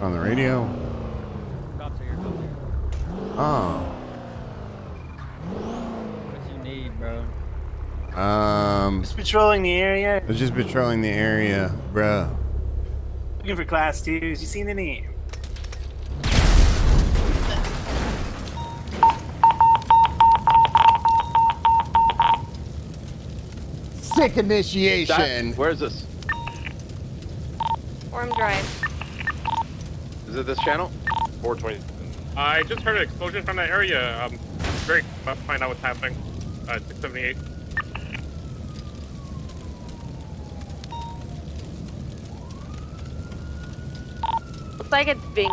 on the radio. Cops are here, cops are here. Oh. What you need, bro? Um, Just patrolling the area, I was just patrolling the area, bro. looking for class twos. You seen any? Sick initiation. Where is this? Orm Drive. Is it this channel? 420. I just heard an explosion from that area. Um, very must find out what's happening. Uh, 678. Looks like it's being